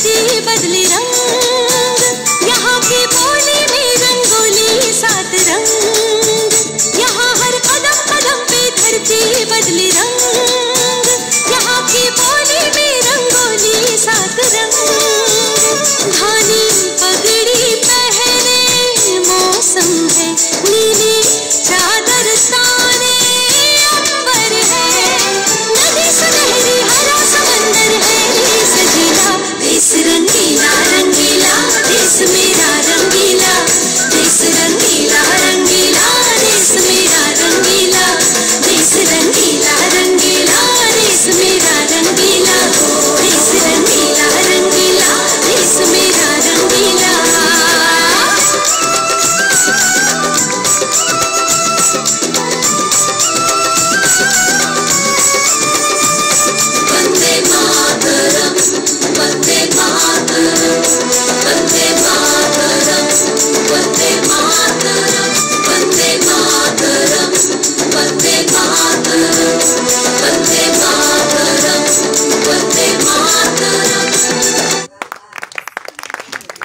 बदली बदली रंग। यहाँ की बोली में रंगोली सात रंग। यहाँ हर कदम कदम पे धरती बदली रंग।